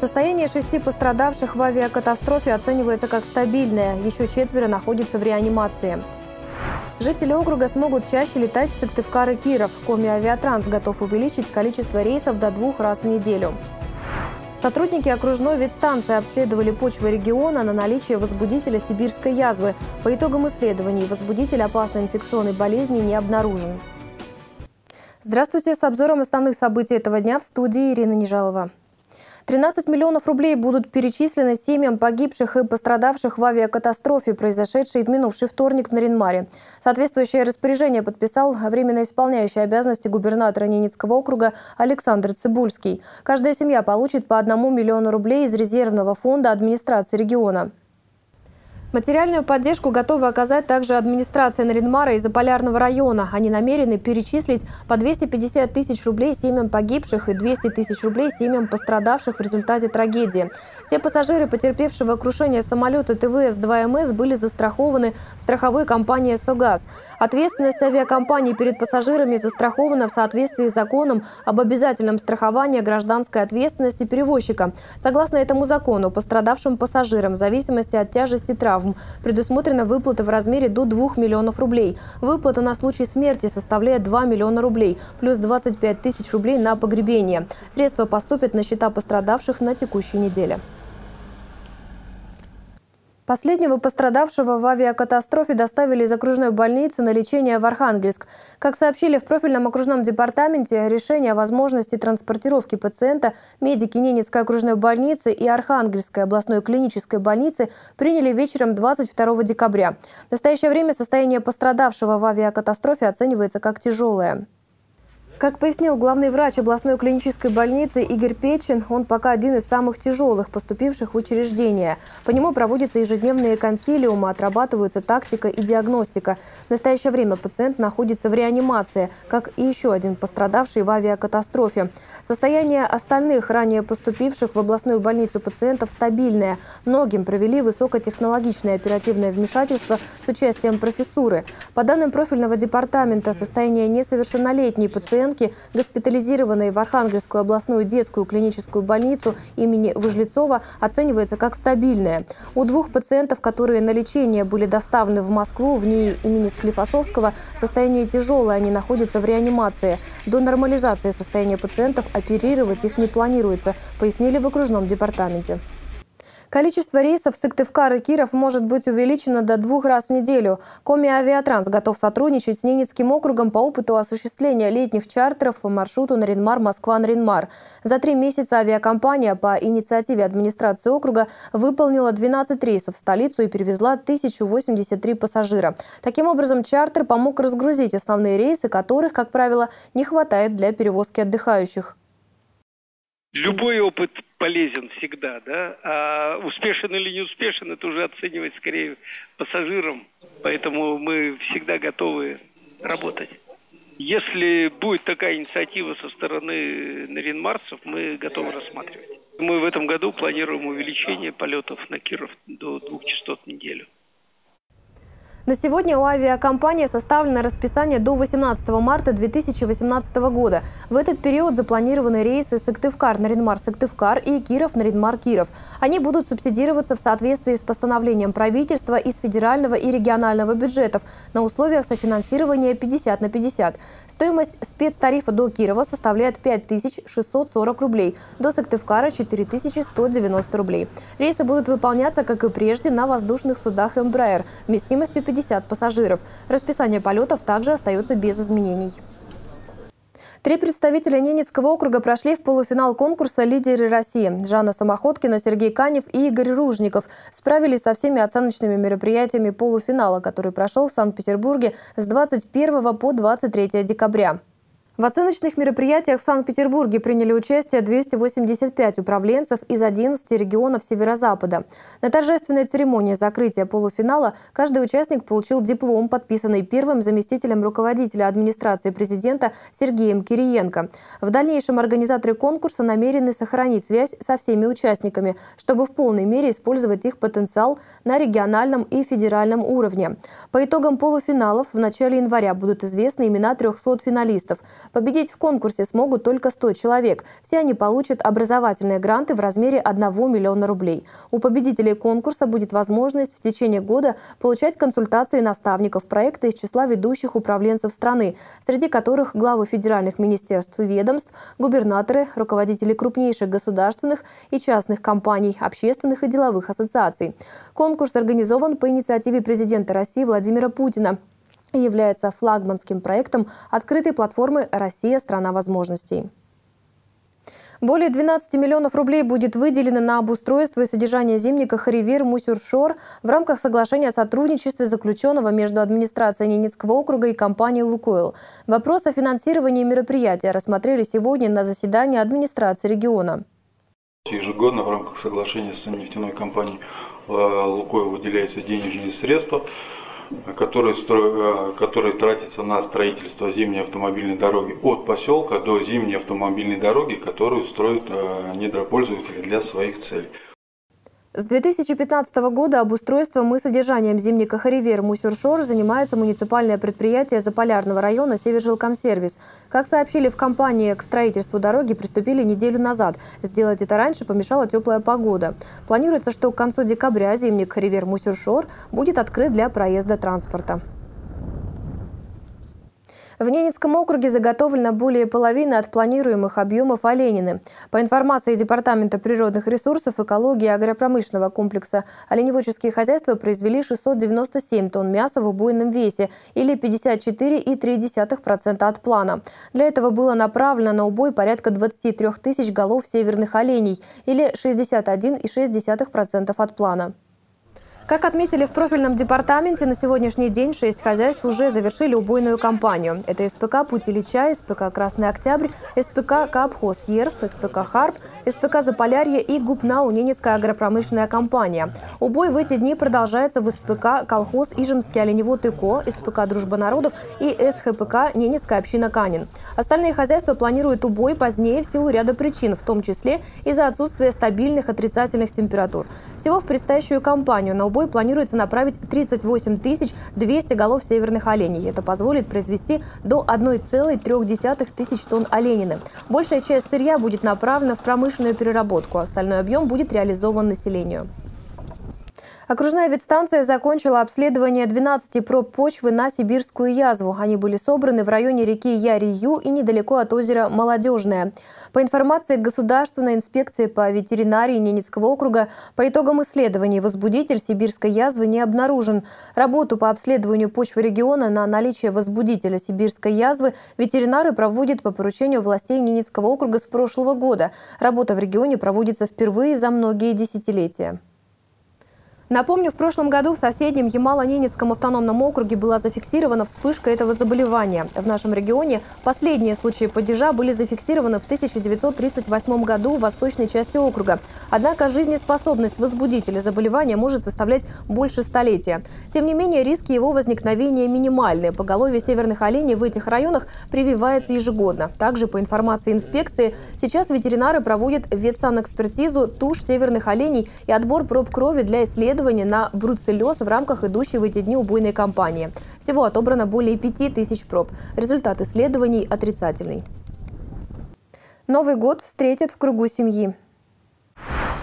Состояние шести пострадавших в авиакатастрофе оценивается как стабильное. Еще четверо находятся в реанимации. Жители округа смогут чаще летать в Сыктывкар Киров. Коми Авиатранс готов увеличить количество рейсов до двух раз в неделю. Сотрудники окружной ветстанции обследовали почвы региона на наличие возбудителя сибирской язвы. По итогам исследований возбудитель опасной инфекционной болезни не обнаружен. Здравствуйте! С обзором основных событий этого дня в студии Ирина Нежалова. 13 миллионов рублей будут перечислены семьям погибших и пострадавших в авиакатастрофе, произошедшей в минувший вторник в Наринмаре. Соответствующее распоряжение подписал временно исполняющий обязанности губернатора Ненецкого округа Александр Цибульский. Каждая семья получит по одному миллиону рублей из резервного фонда администрации региона. Материальную поддержку готовы оказать также администрация Наринмара из Заполярного района. Они намерены перечислить по 250 тысяч рублей семьям погибших и 200 тысяч рублей семьям пострадавших в результате трагедии. Все пассажиры, потерпевшего крушение самолета ТВС-2МС, были застрахованы в страховой компании «Согаз». Ответственность авиакомпании перед пассажирами застрахована в соответствии с законом об обязательном страховании гражданской ответственности перевозчика. Согласно этому закону, пострадавшим пассажирам в зависимости от тяжести травм травм. Предусмотрена выплата в размере до 2 миллионов рублей. Выплата на случай смерти составляет 2 миллиона рублей, плюс 25 тысяч рублей на погребение. Средства поступят на счета пострадавших на текущей неделе. Последнего пострадавшего в авиакатастрофе доставили из окружной больницы на лечение в Архангельск. Как сообщили в профильном окружном департаменте, решение о возможности транспортировки пациента медики Ненецкой окружной больницы и Архангельской областной клинической больницы приняли вечером 22 декабря. В настоящее время состояние пострадавшего в авиакатастрофе оценивается как тяжелое. Как пояснил главный врач областной клинической больницы Игорь Печин, он пока один из самых тяжелых поступивших в учреждение. По нему проводятся ежедневные консилиумы, отрабатываются тактика и диагностика. В настоящее время пациент находится в реанимации, как и еще один пострадавший в авиакатастрофе. Состояние остальных ранее поступивших в областную больницу пациентов стабильное. Многим провели высокотехнологичное оперативное вмешательство с участием профессуры. По данным профильного департамента, состояние несовершеннолетней пациент пациентки, госпитализированной в Архангельскую областную детскую клиническую больницу имени Выжлецова, оценивается как стабильная. У двух пациентов, которые на лечение были доставлены в Москву, в ней имени Склифосовского, состояние тяжелое, они находятся в реанимации. До нормализации состояния пациентов оперировать их не планируется, пояснили в окружном департаменте. Количество рейсов Сыктывкар и Киров может быть увеличено до двух раз в неделю. Коми Авиатранс готов сотрудничать с Ненецким округом по опыту осуществления летних чартеров по маршруту Наринмар-Москва-Наринмар. За три месяца авиакомпания по инициативе администрации округа выполнила 12 рейсов в столицу и перевезла 1083 пассажира. Таким образом, чартер помог разгрузить основные рейсы, которых, как правило, не хватает для перевозки отдыхающих. Любой опыт полезен всегда, да, а успешен или не успешен, это уже оценивать скорее пассажирам, поэтому мы всегда готовы работать. Если будет такая инициатива со стороны Наринмарцев, мы готовы рассматривать. Мы в этом году планируем увеличение полетов на Киров до двух частот в неделю. На сегодня у авиакомпании составлено расписание до 18 марта 2018 года. В этот период запланированы рейсы Сыктывкар-Наринмар-Сыктывкар и Киров-Наринмар-Киров. Они будут субсидироваться в соответствии с постановлением правительства из федерального и регионального бюджетов на условиях софинансирования 50 на 50. Стоимость спецтарифа до Кирова составляет 5640 рублей, до Сыктывкара – 4190 рублей. Рейсы будут выполняться, как и прежде, на воздушных судах «Эмбраер» вместимостью 50 пассажиров. Расписание полетов также остается без изменений. Три представителя Ненецкого округа прошли в полуфинал конкурса «Лидеры России». Жанна Самоходкина, Сергей Канев и Игорь Ружников справились со всеми оценочными мероприятиями полуфинала, который прошел в Санкт-Петербурге с 21 по 23 декабря. В оценочных мероприятиях в Санкт-Петербурге приняли участие 285 управленцев из 11 регионов Северо-Запада. На торжественной церемонии закрытия полуфинала каждый участник получил диплом, подписанный первым заместителем руководителя администрации президента Сергеем Кириенко. В дальнейшем организаторы конкурса намерены сохранить связь со всеми участниками, чтобы в полной мере использовать их потенциал на региональном и федеральном уровне. По итогам полуфиналов в начале января будут известны имена 300 финалистов. Победить в конкурсе смогут только 100 человек. Все они получат образовательные гранты в размере 1 миллиона рублей. У победителей конкурса будет возможность в течение года получать консультации наставников проекта из числа ведущих управленцев страны, среди которых главы федеральных министерств и ведомств, губернаторы, руководители крупнейших государственных и частных компаний, общественных и деловых ассоциаций. Конкурс организован по инициативе президента России Владимира Путина и является флагманским проектом открытой платформы «Россия – страна возможностей». Более 12 миллионов рублей будет выделено на обустройство и содержание зимника «Харивир Мусюршор» в рамках соглашения о сотрудничестве, заключенного между администрацией Ненецкого округа и компанией «Лукойл». Вопрос о финансировании мероприятия рассмотрели сегодня на заседании администрации региона. Ежегодно в рамках соглашения с нефтяной компанией э, «Лукойл» выделяются денежные средства который, стро... Э, который тратится на строительство зимней автомобильной дороги от поселка до зимней автомобильной дороги, которую строят э, недропользователи для своих целей. С 2015 года обустройством и содержанием зимника «Харивер Мусюршор» занимается муниципальное предприятие Заполярного района «Севержилкомсервис». Как сообщили в компании, к строительству дороги приступили неделю назад. Сделать это раньше помешала теплая погода. Планируется, что к концу декабря зимник «Харивер Мусюршор» будет открыт для проезда транспорта. В Ненецком округе заготовлено более половины от планируемых объемов оленины. По информации Департамента природных ресурсов, экологии и агропромышленного комплекса, оленеводческие хозяйства произвели 697 тонн мяса в убойном весе или 54,3% от плана. Для этого было направлено на убой порядка 23 тысяч голов северных оленей или 61,6% от плана. Как отметили в профильном департаменте, на сегодняшний день шесть хозяйств уже завершили убойную кампанию. Это СПК «Путь Ильича», СПК «Красный Октябрь», СПК «Колхоз Ерв», СПК «Харп», СПК «Заполярье» и ГУПНАУ «Ненецкая агропромышленная компания». Убой в эти дни продолжается в СПК «Колхоз Ижемский оленевод и Ко», СПК «Дружба народов» и СХПК «Ненецкая община Канин». Остальные хозяйства планируют убой позднее в силу ряда причин, в том числе из-за отсутствия стабильных отрицательных температур. Всего в предстоящую кампанию на убой собой планируется направить 38 200 голов северных оленей. Это позволит произвести до 1,3 тысяч тонн оленины. Большая часть сырья будет направлена в промышленную переработку, остальной объем будет реализован населению. Окружная ветстанция закончила обследование 12 проб почвы на сибирскую язву. Они были собраны в районе реки Ярию и недалеко от озера Молодежное. По информации Государственной инспекции по ветеринарии Ненецкого округа, по итогам исследований возбудитель сибирской язвы не обнаружен. Работу по обследованию почвы региона на наличие возбудителя сибирской язвы ветеринары проводят по поручению властей Ненецкого округа с прошлого года. Работа в регионе проводится впервые за многие десятилетия. Напомню, в прошлом году в соседнем Ямало-Ненецком автономном округе была зафиксирована вспышка этого заболевания. В нашем регионе последние случаи падежа были зафиксированы в 1938 году в восточной части округа. Однако жизнеспособность возбудителя заболевания может составлять больше столетия. Тем не менее, риски его возникновения минимальны. Поголовье северных оленей в этих районах прививается ежегодно. Также, по информации инспекции, сейчас ветеринары проводят ветсанэкспертизу туш северных оленей и отбор проб крови для исследования исследования на бруцеллез в рамках идущей в эти дни убойной кампании. Всего отобрано более 5000 проб. Результат исследований отрицательный. Новый год встретят в кругу семьи.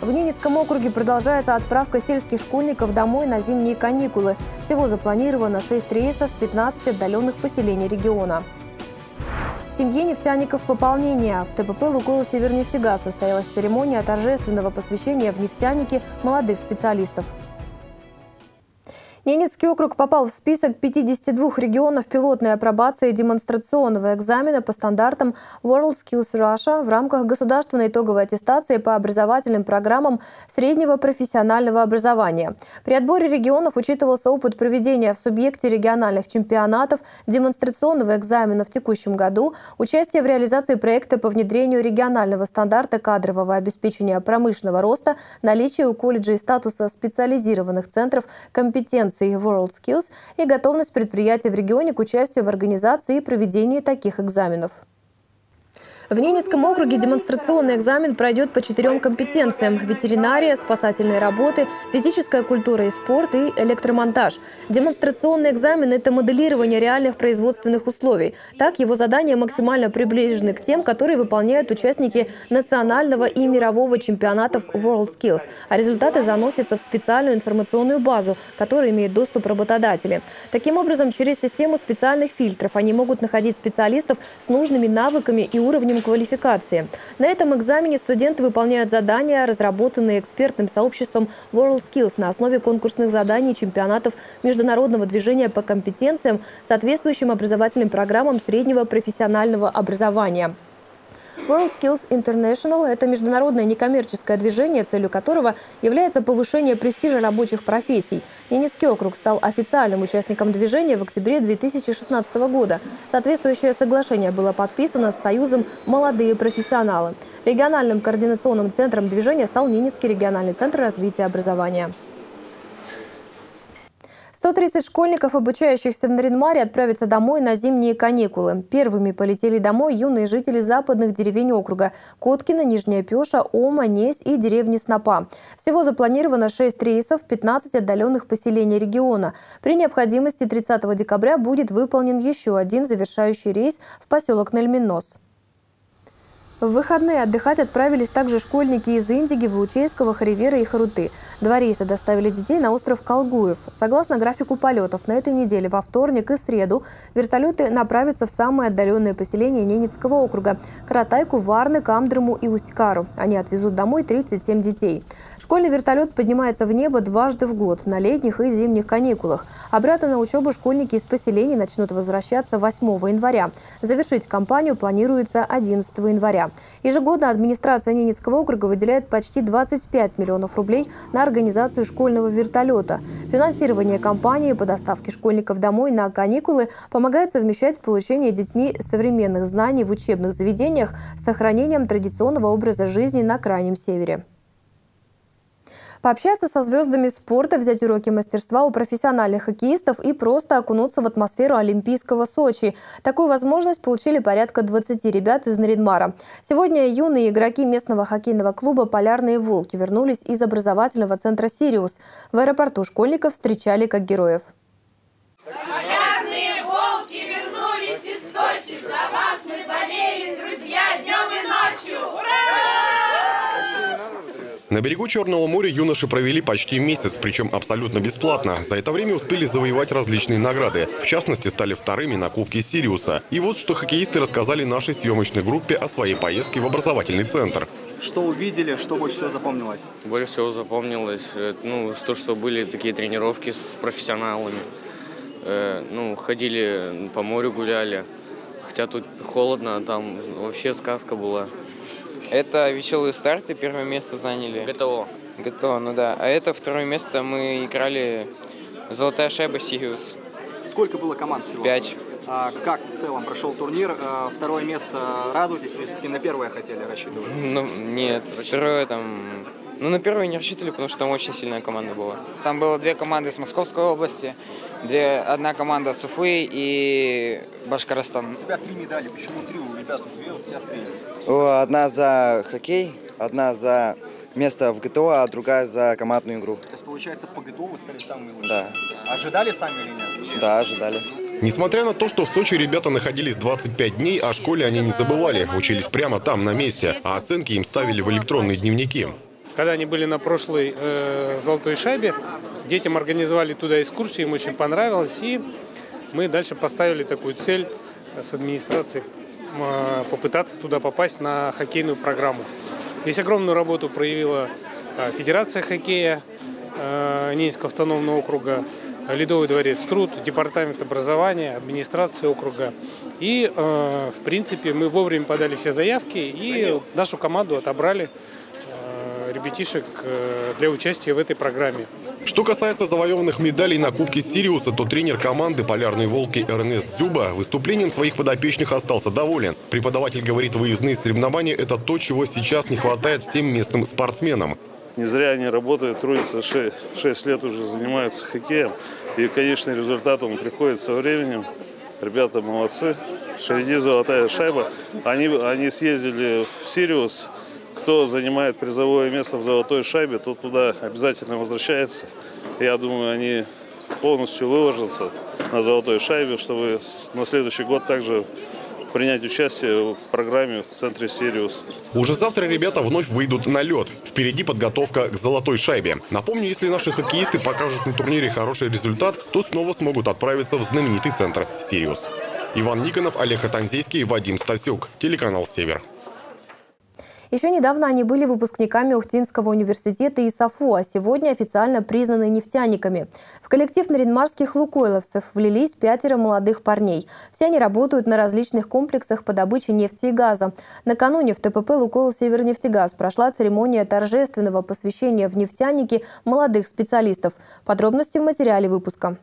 В Ненецком округе продолжается отправка сельских школьников домой на зимние каникулы. Всего запланировано 6 рейсов в 15 отдаленных поселений региона семье нефтяников пополнения. В ТПП «Лукойл Севернефтегаз» состоялась церемония торжественного посвящения в нефтяники молодых специалистов. Ненецкий округ попал в список 52 регионов пилотной апробации демонстрационного экзамена по стандартам World Skills Russia в рамках государственной итоговой аттестации по образовательным программам среднего профессионального образования. При отборе регионов учитывался опыт проведения в субъекте региональных чемпионатов, демонстрационного экзамена в текущем году, участие в реализации проекта по внедрению регионального стандарта кадрового обеспечения промышленного роста, наличие у колледжей статуса специализированных центров компетенции конференции WorldSkills и готовность предприятий в регионе к участию в организации и проведении таких экзаменов. В Ненецком округе демонстрационный экзамен пройдет по четырем компетенциям – ветеринария, спасательные работы, физическая культура и спорт и электромонтаж. Демонстрационный экзамен – это моделирование реальных производственных условий. Так, его задания максимально приближены к тем, которые выполняют участники национального и мирового чемпионатов WorldSkills, а результаты заносятся в специальную информационную базу, которой имеют доступ работодатели. Таким образом, через систему специальных фильтров они могут находить специалистов с нужными навыками и уровнем квалификации. На этом экзамене студенты выполняют задания, разработанные экспертным сообществом WorldSkills на основе конкурсных заданий чемпионатов международного движения по компетенциям, соответствующим образовательным программам среднего профессионального образования. WorldSkills International – это международное некоммерческое движение, целью которого является повышение престижа рабочих профессий. Ненецкий округ стал официальным участником движения в октябре 2016 года. Соответствующее соглашение было подписано с Союзом «Молодые профессионалы». Региональным координационным центром движения стал Ненецкий региональный центр развития образования. 130 школьников, обучающихся в Наринмаре, отправятся домой на зимние каникулы. Первыми полетели домой юные жители западных деревень округа – Коткина, Нижняя Пеша, Ома, Несь и деревни Снопа. Всего запланировано 6 рейсов, 15 отдаленных поселений региона. При необходимости 30 декабря будет выполнен еще один завершающий рейс в поселок Нельминос. В выходные отдыхать отправились также школьники из Индиги, Ваучейского, Харивера и Харуты. Два рейса доставили детей на остров Колгуев. Согласно графику полетов, на этой неделе во вторник и среду вертолеты направятся в самые отдаленные поселения Ненецкого округа – Каратайку, Варны, Камдрыму и Усть-Кару. Они отвезут домой 37 детей. Школьный вертолет поднимается в небо дважды в год – на летних и зимних каникулах. Обратно на учебу школьники из поселений начнут возвращаться 8 января. Завершить кампанию планируется 11 января. Ежегодно администрация Ненецкого округа выделяет почти 25 миллионов рублей на организацию школьного вертолета. Финансирование кампании по доставке школьников домой на каникулы помогает совмещать получение детьми современных знаний в учебных заведениях с сохранением традиционного образа жизни на Крайнем Севере. Пообщаться со звездами спорта, взять уроки мастерства у профессиональных хоккеистов и просто окунуться в атмосферу Олимпийского Сочи. Такую возможность получили порядка 20 ребят из Наридмара. Сегодня юные игроки местного хоккейного клуба «Полярные волки» вернулись из образовательного центра «Сириус». В аэропорту школьников встречали как героев. Полярные волки вернулись из Сочи. За вас мы На берегу Черного моря юноши провели почти месяц, причем абсолютно бесплатно. За это время успели завоевать различные награды. В частности, стали вторыми на Кубке Сириуса. И вот что хоккеисты рассказали нашей съемочной группе о своей поездке в образовательный центр. Что увидели, что больше всего запомнилось? Больше всего запомнилось, э, ну, то, что были такие тренировки с профессионалами. Э, ну, ходили по морю гуляли. Хотя тут холодно, а там вообще сказка была. Это веселые старты, первое место заняли. ГТО. ГТО, ну да. А это второе место мы играли Золотая шайба Сириус. Сколько было команд всего? Пять. А как в целом прошел турнир? А, второе место радуетесь или все-таки на первое хотели рассчитывать? Ну, нет, второе там... Ну, на первое не рассчитывали, потому что там очень сильная команда была. Там было две команды из Московской области, две, одна команда с Уфы и Башкоростан. У тебя три медали. Почему три? У ребят две, у тебя три. Одна за хоккей, одна за место в ГТО, а другая за командную игру. То есть, получается, по ГТО вы стали самыми лучшими? Да. Ожидали сами или нет? Да, ожидали. Несмотря на то, что в Сочи ребята находились 25 дней, о школе они не забывали. Учились прямо там, на месте, а оценки им ставили в электронные дневники. Когда они были на прошлой э, «Золотой шайбе», детям организовали туда экскурсию, им очень понравилось, и мы дальше поставили такую цель с администрацией э, попытаться туда попасть на хоккейную программу. Здесь огромную работу проявила э, Федерация хоккея э, Ненецкого автономного округа, Ледовый дворец Труд, Департамент образования, администрация округа. И, э, в принципе, мы вовремя подали все заявки и нашу команду отобрали ребятишек э, для участия в этой программе. Что касается завоеванных медалей на Кубке Сириуса, то тренер команды «Полярные волки» Эрнест Зюба выступлением своих подопечных остался доволен. Преподаватель говорит, выездные соревнования – это то, чего сейчас не хватает всем местным спортсменам. Не зря они работают, трудятся, 6, 6 лет уже занимаются хоккеем. И, конечно, результат он приходит со временем. Ребята молодцы, впереди золотая шайба. Они, они съездили в Сириус. Кто занимает призовое место в золотой шайбе, тот туда обязательно возвращается. Я думаю, они полностью выложатся на золотой шайбе, чтобы на следующий год также принять участие в программе в центре «Сириус». Уже завтра ребята вновь выйдут на лед. Впереди подготовка к золотой шайбе. Напомню, если наши хоккеисты покажут на турнире хороший результат, то снова смогут отправиться в знаменитый центр «Сириус». Иван Никонов, Олег Атанзейский, Вадим Стасюк. Телеканал «Север». Еще недавно они были выпускниками Ухтинского университета и САФУ, а сегодня официально признаны нефтяниками. В коллектив наринмарских лукойловцев влились пятеро молодых парней. Все они работают на различных комплексах по добыче нефти и газа. Накануне в ТПП «Лукойл Севернефтегаз» прошла церемония торжественного посвящения в нефтяники молодых специалистов. Подробности в материале выпуска.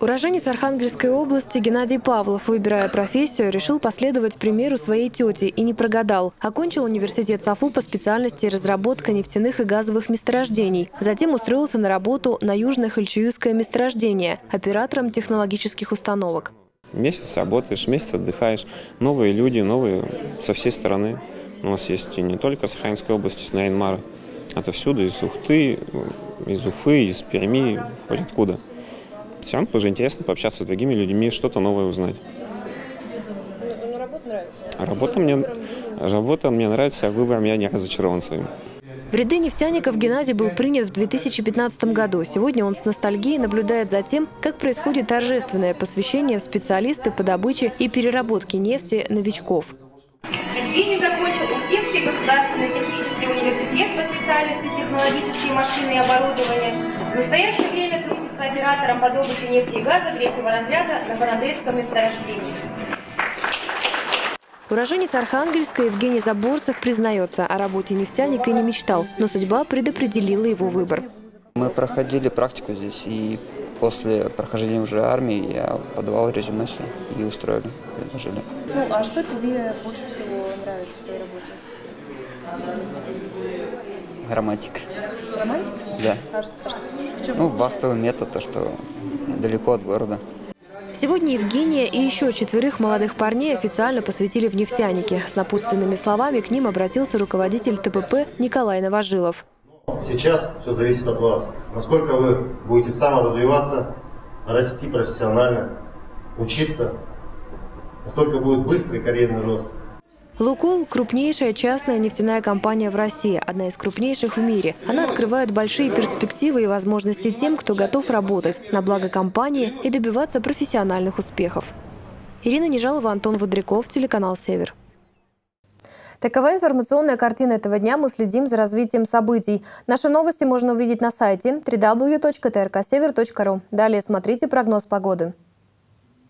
Уроженец Архангельской области Геннадий Павлов, выбирая профессию, решил последовать примеру своей тети и не прогадал. Окончил университет САФУ по специальности разработка нефтяных и газовых месторождений. Затем устроился на работу на Южно-Хальчуюское месторождение оператором технологических установок. Месяц работаешь, месяц отдыхаешь. Новые люди, новые со всей стороны. У нас есть и не только Сахалинской области, с Найнмара. Отовсюду, из Ухты, из Уфы, из Перми, хоть откуда. Все равно тоже интересно пообщаться с другими людьми, что-то новое узнать. Ну, работа нравится? Работа мне, работа мне нравится, а выбором я не разочарован своим. В ряды нефтяников Геннадий был принят в 2015 году. Сегодня он с ностальгией наблюдает за тем, как происходит торжественное посвящение в специалисты по добыче и переработке нефти новичков. Евгений закончил Уктинский государственный технический университет по специальности технологические машины и оборудование. В настоящее время оператором по добыче нефти и газа третьего разряда на Бородейском месторождении. Уроженец Архангельска Евгений Заборцев признается, о работе нефтяника и не мечтал, но судьба предопределила его выбор. Мы проходили практику здесь, и после прохождения уже армии я подавал резюме и устроили, предложили. Ну, а что тебе больше всего нравится в твоей работе? Романтика. Романтика? Да. А, что, а что, в чем? Ну, вахтовый метод, то, что далеко от города. Сегодня Евгения и еще четверых молодых парней официально посвятили в нефтяники. С напутственными словами к ним обратился руководитель ТПП Николай Новожилов. Сейчас все зависит от вас. Насколько вы будете саморазвиваться, расти профессионально, учиться, настолько будет быстрый карьерный рост. «Лукойл» – крупнейшая частная нефтяная компания в России, одна из крупнейших в мире. Она открывает большие перспективы и возможности тем, кто готов работать на благо компании и добиваться профессиональных успехов. Ирина Нежалова, Антон Водряков, телеканал «Север». Такова информационная картина этого дня. Мы следим за развитием событий. Наши новости можно увидеть на сайте www.trksever.ru. Далее смотрите прогноз погоды.